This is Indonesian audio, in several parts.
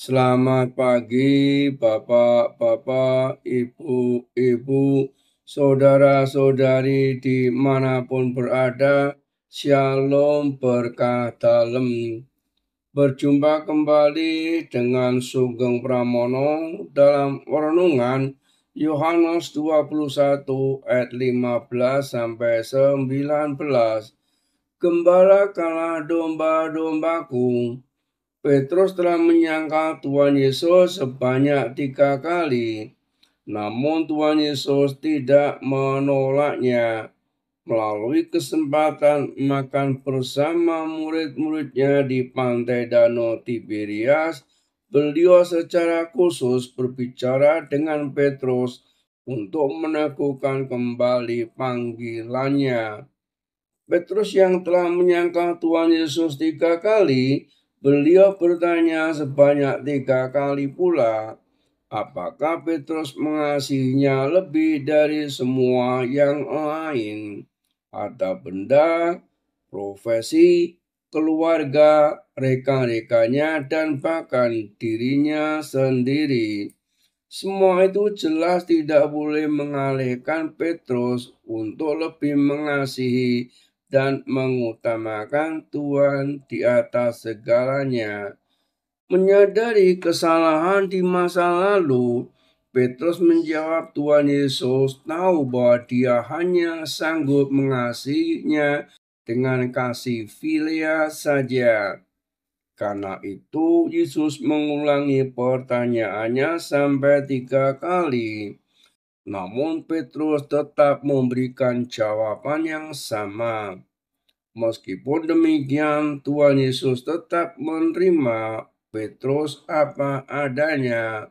Selamat pagi, Bapak-Bapak, Ibu-Ibu, Saudara-saudari di mana pun berada. Shalom berkah dalam. Berjumpa kembali dengan Sugeng Pramono dalam renungan Yohanes 21 ayat 15 sampai 19. Gembala kalah domba-dombaku Petrus telah menyangka Tuhan Yesus sebanyak tiga kali. Namun Tuhan Yesus tidak menolaknya. Melalui kesempatan makan bersama murid-muridnya di pantai Danau Tiberias, beliau secara khusus berbicara dengan Petrus untuk meneguhkan kembali panggilannya. Petrus yang telah menyangka Tuhan Yesus tiga kali, Beliau bertanya sebanyak tiga kali pula, apakah Petrus mengasihinya lebih dari semua yang lain? Ada benda, profesi, keluarga, rekan-rekannya, dan bahkan dirinya sendiri. Semua itu jelas tidak boleh mengalihkan Petrus untuk lebih mengasihi dan mengutamakan Tuhan di atas segalanya. Menyadari kesalahan di masa lalu, Petrus menjawab Tuhan Yesus tahu bahwa dia hanya sanggup mengasihinya dengan kasih filia saja. Karena itu Yesus mengulangi pertanyaannya sampai tiga kali. Namun Petrus tetap memberikan jawaban yang sama. Meskipun demikian, Tuhan Yesus tetap menerima Petrus apa adanya.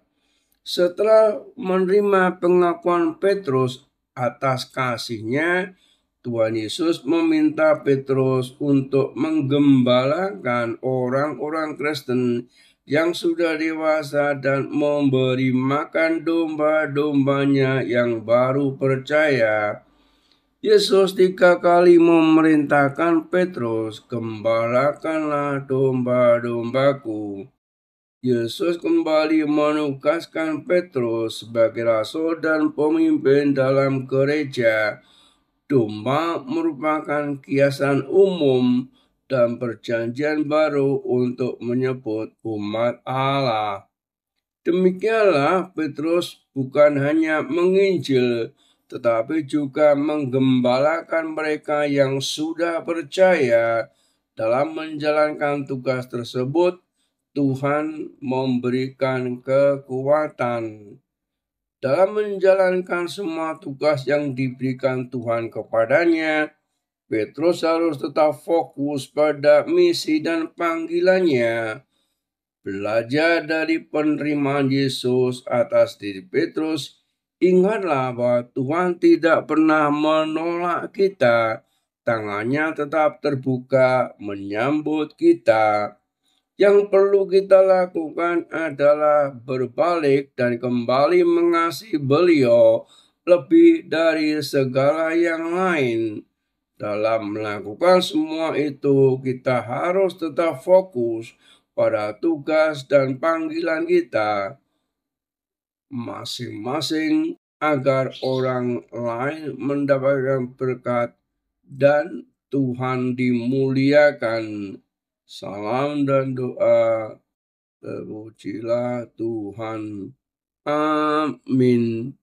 Setelah menerima pengakuan Petrus atas kasihnya, Tuhan Yesus meminta Petrus untuk menggembalakan orang-orang Kristen yang sudah dewasa dan memberi makan domba-dombanya yang baru percaya. Yesus tiga kali memerintahkan Petrus, gembalakanlah domba-dombaku. Yesus kembali menugaskan Petrus sebagai rasul dan pemimpin dalam gereja. Domba merupakan kiasan umum dan perjanjian baru untuk menyebut umat Allah. Demikianlah Petrus bukan hanya menginjil, tetapi juga menggembalakan mereka yang sudah percaya dalam menjalankan tugas tersebut. Tuhan memberikan kekuatan dalam menjalankan semua tugas yang diberikan Tuhan kepadanya Petrus harus tetap fokus pada misi dan panggilannya. Belajar dari penerimaan Yesus atas diri Petrus, ingatlah bahwa Tuhan tidak pernah menolak kita. Tangannya tetap terbuka menyambut kita. Yang perlu kita lakukan adalah berbalik dan kembali mengasihi beliau lebih dari segala yang lain dalam melakukan semua itu, kita harus tetap fokus pada tugas dan panggilan kita masing-masing agar orang lain mendapatkan berkat dan Tuhan dimuliakan. Salam dan doa. Terpujilah Tuhan. Amin.